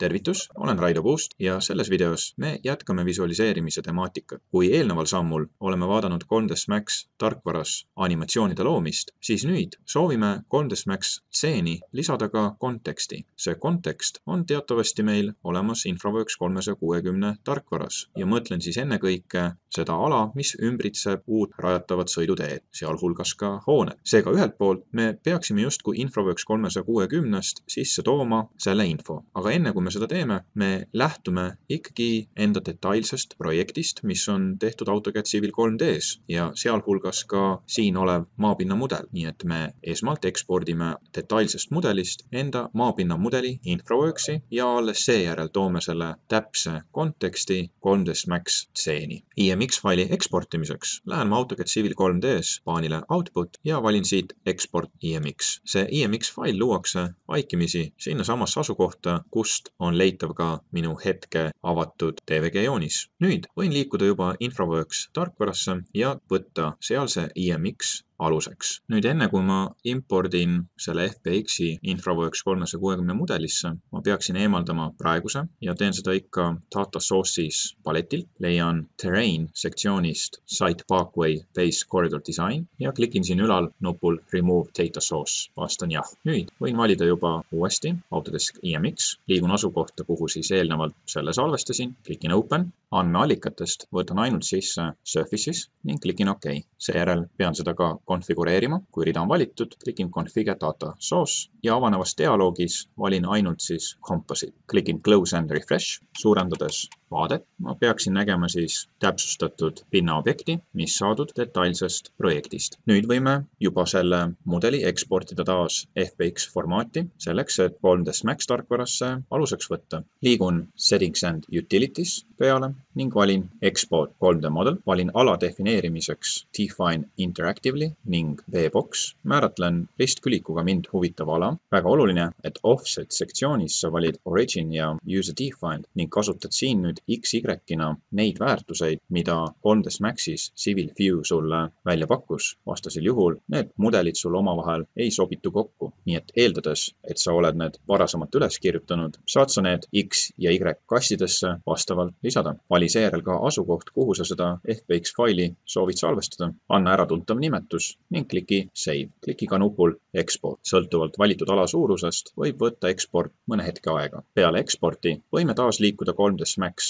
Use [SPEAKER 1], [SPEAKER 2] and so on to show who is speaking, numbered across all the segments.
[SPEAKER 1] tervitus, olen Raido Puust ja selles videos me jätkame visualiseerimise temaatikat. kui eelneval sammul oleme vaadanud 3ds Max tarkvaras animatsioonide loomist, siis nüüd soovime 3ds Max stseeni lisada ka konteksti. see kontekst on teatavasti meil olemas InfraWorks kolmesaja kuuekümne tarkvaras ja mõtlen siis ennekõike seda ala, mis ümbritseb uut rajatavat sõiduteed, sealhulgas ka hooned. seega ühelt poolt me peaksime justkui InfraWorks kolmesaja kuuekümnest sisse tooma selle info, aga enne kui me seda teeme, me lähtume ikkagi enda detailsest projektist, mis on tehtud AutoCAD Civil 3D-s ja sealhulgas ka siin olev maapinna mudel, nii et me esmalt ekspordime detailsest mudelist enda maapinna mudeli InfraWorksi ja alles seejärel toome selle täpse konteksti 3ds Max stseeni. IMX faili eksportimiseks lähen ma AutoCAD Civil 3D-s paanile Output ja valin siit Export IMX. see IMX fail luuakse vaikimisi sinnasamasse asukohta, kust on leitav ka minu hetke avatud DVG joonis. nüüd võin liikuda juba InfraWorks tarkvarasse ja võtta sealse IMX aluseks. nüüd enne kui ma impordin selle FBX-i InfraWorks kolmesaja kuuekümne mudelisse, ma peaksin eemaldama praeguse ja teen seda ikka data source'is paletilt, leian terrain sektsioonist site parkway base corridor design ja klikin siin ülal nupul remove data source, vastan jah. nüüd võin valida juba uuesti Autodesk IMX, liigun asukohta, kuhu siis eelnevalt selle salvestasin, klikin open, andmeallikatest võtan ainult sisse Surface'is ning klikin OK. seejärel pean seda ka konfigureerima, kui rida on valitud, klikin configure data source ja avanevas dialoogis valin ainult siis composite. klikin close and refresh, suurendades vaadet. ma peaksin nägema siis täpsustatud pinnaobjekti, mis saadud detailsest projektist. nüüd võime juba selle mudeli eksportida taas FBX formaati, selleks et 3ds Max tarkvarasse aluseks võtta. liigun settings and utilities peale ning valin export 3D model, valin ala defineerimiseks define interactively ning VBox, määratlen ristkülikuga mind huvitava ala. väga oluline, et offset sektsioonis sa valid origin ja user defined ning kasutad siin nüüd XY-na neid väärtuseid, mida 3ds Maxis Civil View sulle välja pakkus. vastasel juhul need mudelid sul omavahel ei sobitu kokku. nii et eeldades, et sa oled need varasemalt üles kirjutanud, saad sa need X ja Y kastidesse vastavalt lisada. vali seejärel ka asukoht, kuhu sa seda FBX faili soovid salvestada. anna äratuntav nimetus ning kliki Save. kliki ka nupul Export. sõltuvalt valitud ala suurusest võib võtta eksport mõne hetke aega. peale eksporti võime taas liikuda 3ds Max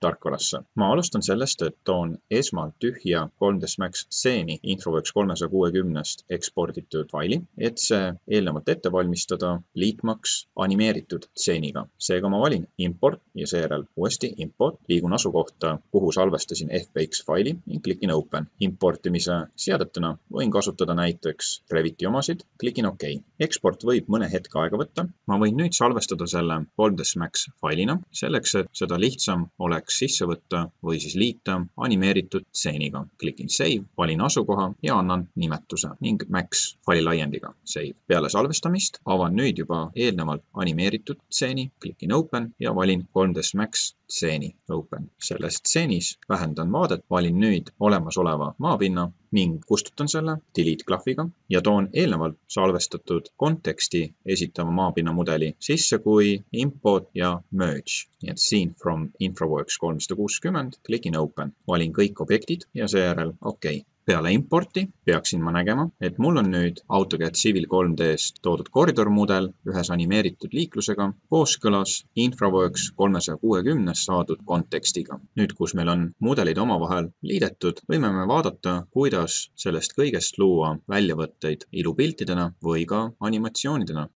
[SPEAKER 1] tarkvarasse. ma alustan sellest, et toon esmalt tühja 3ds Max stseeni InfraWorks kolmesaja kuuekümnest eksporditud faili, et see eelnevalt ette valmistada, liitmaks animeeritud stseeniga. seega ma valin import ja seejärel uuesti import, liigun asukohta, kuhu salvestasin FBX faili ning klikin open. importimise seadetena võin kasutada näiteks Reviti omasid, klikin OK. eksport võib mõne hetke aega võtta. ma võin nüüd salvestada selle 3ds Max failina, selleks et seda lihtsam oleks sisse võtta või siis liita animeeritud stseeniga. klikin save, valin asukoha ja annan nimetuse ning Max faili laiendiga save. peale salvestamist avan nüüd juba eelnevalt animeeritud stseeni, klikin open ja valin 3ds Max stseeni open. selles stseenis vähendan vaadet, valin nüüd olemasoleva maapinna ning kustutan selle delete klahviga ja toon eelnevalt salvestatud konteksti esitava maapinna mudeli sisse kui import ja merge. nii et siin from InfraWorks kolmsada kuuskümmend, klikin open, valin kõik objektid ja seejärel OK peale importi peaksin ma nägema, et mul on nüüd AutoCAD Civil 3D-st toodud koridormudel ühes animeeritud liiklusega kooskõlas InfraWorks kolmesaja kuuekümnest saadud kontekstiga. nüüd, kus meil on mudelid omavahel liidetud, võime me vaadata, kuidas sellest kõigest luua väljavõtteid ilupiltidena või ka animatsioonidena.